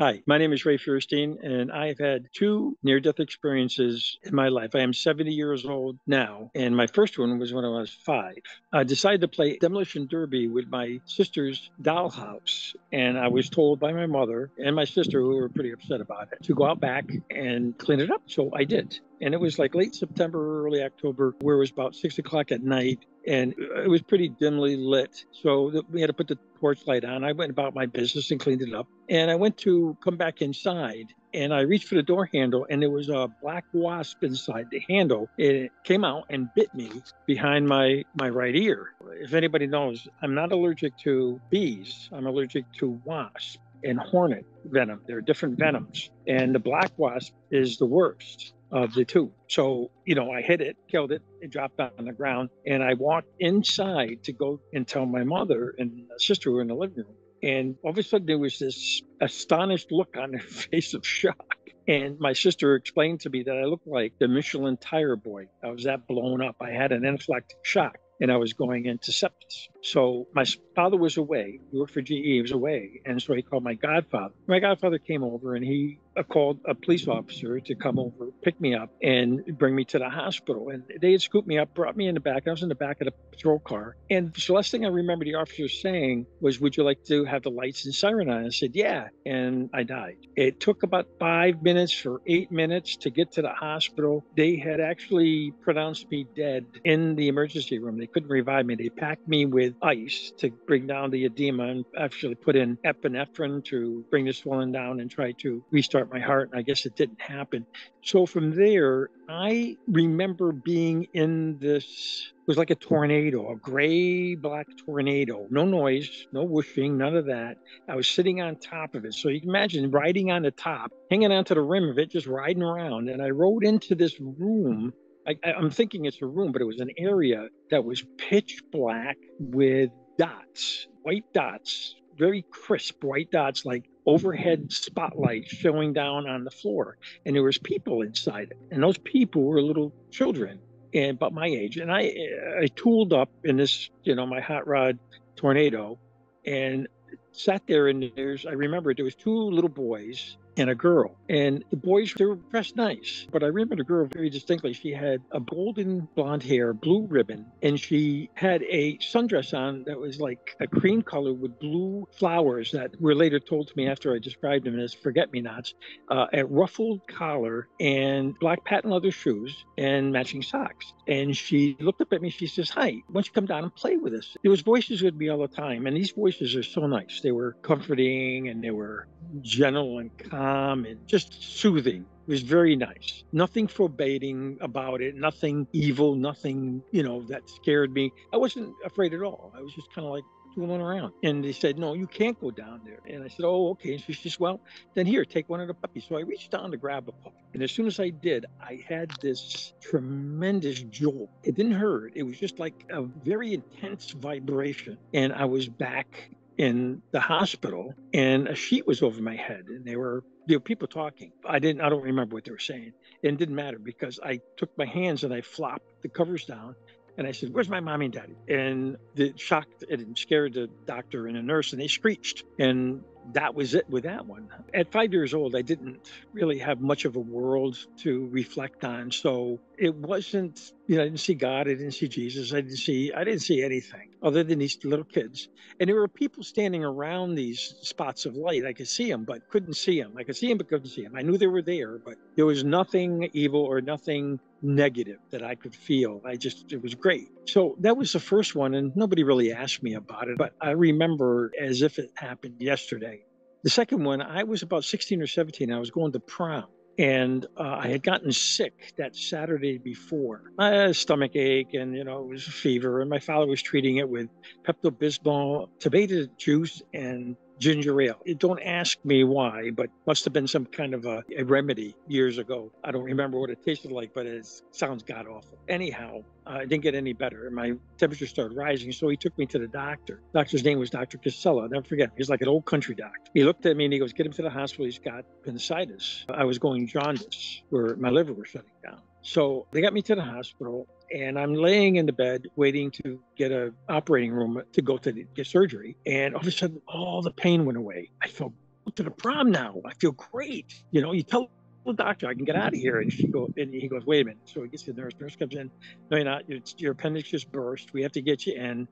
Hi, my name is Ray Feuerstein, and I've had two near death experiences in my life. I am 70 years old now, and my first one was when I was five. I decided to play Demolition Derby with my sister's dollhouse, and I was told by my mother and my sister, who were pretty upset about it, to go out back and clean it up. So I did. And it was like late September, early October, where it was about six o'clock at night and it was pretty dimly lit. So we had to put the porch light on. I went about my business and cleaned it up. And I went to come back inside and I reached for the door handle and there was a black wasp inside the handle. It came out and bit me behind my, my right ear. If anybody knows, I'm not allergic to bees, I'm allergic to wasps and hornet venom. They're different venoms. And the black wasp is the worst of the two. So, you know, I hit it, killed it, it dropped on the ground, and I walked inside to go and tell my mother and sister who were in the living room. And all of a sudden, there was this astonished look on their face of shock. And my sister explained to me that I looked like the Michelin tire boy. I was that blown up. I had an anaphylactic shock and I was going into sepsis. So my father was away. He worked for GE. He was away, and so he called my godfather. My godfather came over, and he uh, called a police officer to come over, pick me up, and bring me to the hospital. And they had scooped me up, brought me in the back. I was in the back of the patrol car. And the last thing I remember the officer saying was, "Would you like to have the lights and siren on?" I said, "Yeah," and I died. It took about five minutes or eight minutes to get to the hospital. They had actually pronounced me dead in the emergency room. They couldn't revive me. They packed me with ice to bring down the edema and actually put in epinephrine to bring the swelling down and try to restart my heart. And I guess it didn't happen. So from there, I remember being in this it was like a tornado, a gray black tornado. No noise, no whooshing, none of that. I was sitting on top of it. So you can imagine riding on the top, hanging onto the rim of it, just riding around. And I rode into this room I, am thinking it's a room, but it was an area that was pitch black with dots, white dots, very crisp white dots, like overhead spotlights showing down on the floor. And there was people inside it, and those people were little children, and about my age. And I, eh, I tooled up in this, you know, my hot rod tornado, and sat there. And there's, I remember there was two little boys and a girl. And the boys, they were dressed nice. But I remember the girl very distinctly. She had a golden blonde hair, blue ribbon, and she had a sundress on that was like a cream color with blue flowers that were later told to me after I described them as forget me nots, uh, a ruffled collar and black patent leather shoes and matching socks. And she looked up at me. She says, Hi, why don't you come down and play with us? There was voices with me all the time. And these voices are so nice. They were comforting and they were gentle and calm and just soothing. It was very nice. Nothing forbidding about it, nothing evil, nothing, you know, that scared me. I wasn't afraid at all. I was just kind of like fooling around. And they said, No, you can't go down there. And I said, Oh, okay. And she says, Well, then here, take one of the puppies. So I reached down to grab a puppy. And as soon as I did, I had this tremendous jolt. It didn't hurt, it was just like a very intense vibration. And I was back in the hospital and a sheet was over my head and they were there were people talking. I didn't i don't remember what they were saying. It didn't matter because i took my hands and i flopped the covers down and i said where's my mommy and daddy and it shocked and scared the doctor and the nurse and they screeched and that was it with that one. At five years old, I didn't really have much of a world to reflect on. So it wasn't, you know, I didn't see God, I didn't see Jesus, I didn't see, I didn't see anything other than these little kids. And there were people standing around these spots of light. I could see them, but couldn't see them. I could see them, but couldn't see them. I knew they were there, but there was nothing evil or nothing negative that I could feel. I just, it was great. So that was the first one, and nobody really asked me about it, but I remember as if it happened yesterday. The second one, I was about 16 or 17. I was going to prom and uh, I had gotten sick that Saturday before. I had a stomach ache and, you know, it was a fever, and my father was treating it with Pepto Bismol, tomato juice, and ginger ale. Don't ask me why, but must have been some kind of a, a remedy years ago. I don't remember what it tasted like, but it sounds god awful. Anyhow, uh, it didn't get any better. And My temperature started rising, so he took me to the doctor. Doctor's name was Dr. Casella. I'll never forget. He's like an old country doctor. He looked at me and he goes, "Get him to the hospital. He's got appendicitis." I was going jaundice, where my liver was shutting down. So they got me to the hospital, and I'm laying in the bed waiting to get a operating room to go to get surgery. And all of a sudden, all the pain went away. I felt to the prom now. I feel great. You know, you tell the doctor I can get out of here. And she go and he goes, wait a minute. So he gets the nurse. Nurse comes in. No, you're not. Your, your appendix just burst. We have to get you in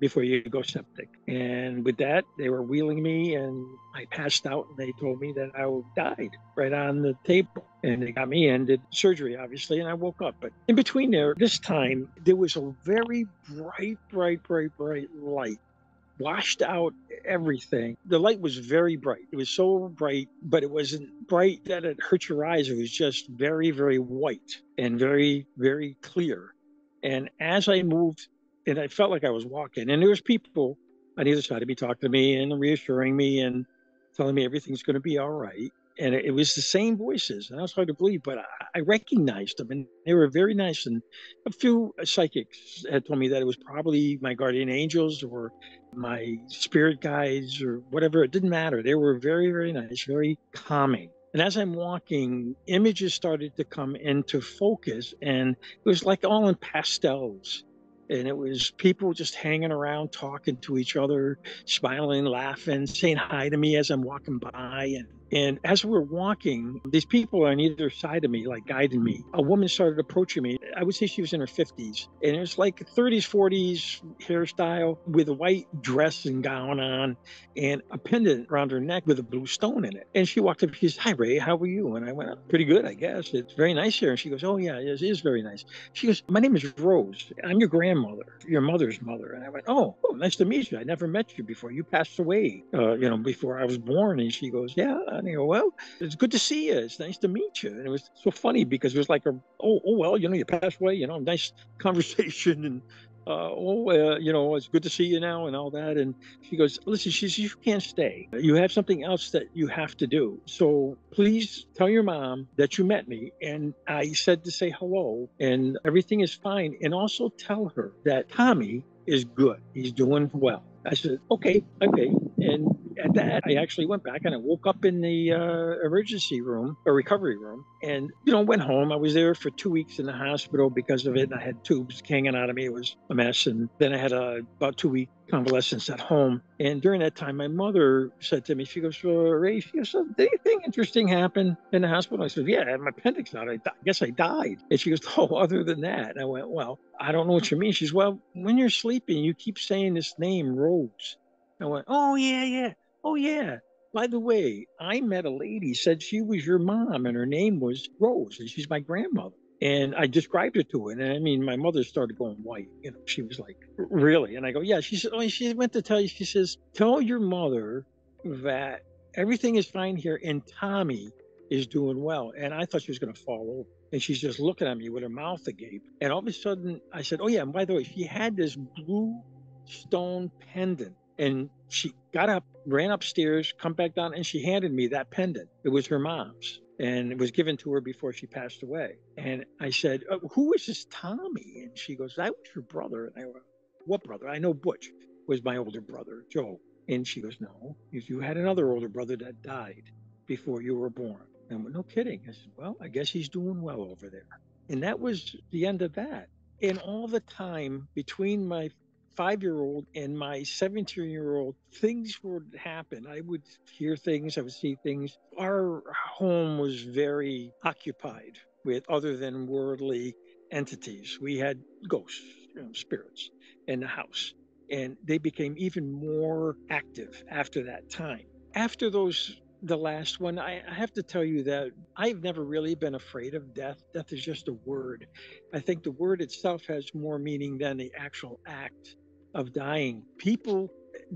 before you go septic. And with that, they were wheeling me and I passed out and they told me that I died right on the table. And they got me in, did surgery, obviously, and I woke up. But in between there, this time, there was a very bright, bright, bright, bright light washed out everything. The light was very bright. It was so bright, but it wasn't bright that it hurt your eyes. It was just very, very white and very, very clear. And as I moved and I felt like I was walking. And there was people on either side of me talking to me and reassuring me and telling me everything's going to be all right. And it, was the same voices, and that was hard to believe, but I, I, recognized them, and they were very nice. And a few uh, psychics had told me that it was probably my guardian angels or my spirit guides or whatever. It didn't matter. They were very, very nice, very calming. And as I'm walking, images started to come into focus, and it was like all in pastels and it was people just hanging around talking to each other smiling laughing saying hi to me as i'm walking by and and as we're walking, these people on either side of me, like guiding me, a woman started approaching me. I would say she was in her 50s. And it was like 30s, 40s hairstyle with a white dress and gown on and a pendant around her neck with a blue stone in it. And she walked up, she said, Hi, Ray, how are you? And I went, Pretty good, I guess. It's very nice here. And she goes, Oh, yeah, it is very nice. She goes, My name is Rose. I'm your grandmother, your mother's mother. And I went, Oh, oh nice to meet you. I never met you before. You passed away, uh, you know, before I was born. And she goes, Yeah. Well, it's good to see you. It's nice to meet you. And it was so funny because it was like, a, oh, oh, well, you know, you passed away, you know, nice conversation. And, uh, oh, uh, you know, it's good to see you now and all that. And she goes, listen, she says, you can't stay. You have something else that you have to do. So please tell your mom that you met me. And I said to say hello and everything is fine. And also tell her that Tommy is good. He's doing well. I said, okay, okay. And at that, I actually went back and I woke up in the uh, emergency room or recovery room and, you know, went home. I was there for two weeks in the hospital because of it. And I had tubes hanging out of me. It was a mess. And then I had a about two week convalescence at home. And during that time, my mother said to me, she goes, well, Ray, she goes, did anything interesting happen in the hospital? I said, yeah, my appendix out. I, I guess I died. And she goes, oh, other than that. And I went, well, I don't know what you mean. She's, well, when you're sleeping, you keep saying this name, Rose. I went, oh, yeah, yeah. Oh, yeah. By the way, I met a lady, said she was your mom, and her name was Rose, and she's my grandmother. And I described her to her. And I mean, my mother started going white. You know, she was like, really? And I go, yeah. She said, oh, she went to tell you, she says, tell your mother that everything is fine here and Tommy is doing well. And I thought she was going to fall over. And she's just looking at me with her mouth agape. And all of a sudden, I said, oh, yeah. And by the way, she had this blue stone pendant and she got up, ran upstairs, come back down, and she handed me that pendant. It was her mom's, and it was given to her before she passed away. And I said, oh, "Who is this Tommy?" And she goes, "That was your brother." And I went, "What brother?" I know Butch was my older brother, Joe. And she goes, "No, you had another older brother that died before you were born." And I went, "No kidding." I said, "Well, I guess he's doing well over there." And that was the end of that. And all the time between my five year old and my 17 year old, things would happen. I would hear things, I would see things. Our home was very occupied with other than worldly entities. We had ghosts, you know, spirits in the house, and they became even more active after that time. After those the last one, I, I, have to tell you that I've never really been afraid of death. Death is just a word. I think the word itself has more meaning than the actual act of dying. People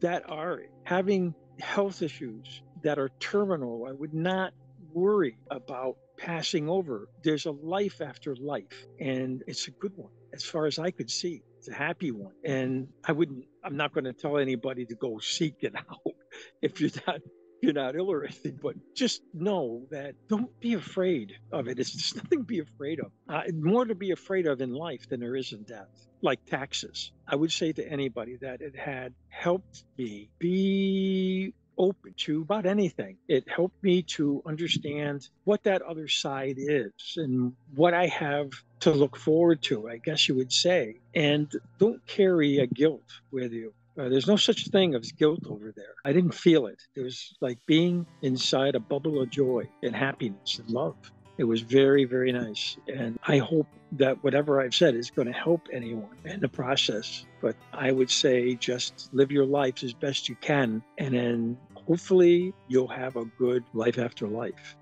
that are having health issues that are terminal, I would not worry about passing over. There's a life after life, and it's a good one as far as I could see. It's a happy one. And I wouldn't, I'm not going to tell anybody to go seek it out if you're not you're not ill or anything, but just know that don't be afraid of it. It's just nothing to be afraid of. Uh, more to be afraid of in life than there is in death, like taxes. I would say to anybody that it had helped me be open to about anything. It helped me to understand what that other side is and what I have to look forward to, I guess you would say. And don't carry a guilt with you Uh, there's no such thing as guilt over there. I didn't feel it. It was like being inside a bubble of joy and happiness and love. It was very, very nice. And I hope that whatever I've said is going to help anyone in the process. But I would say just live your life as best you can. And then hopefully you'll have a good life after life.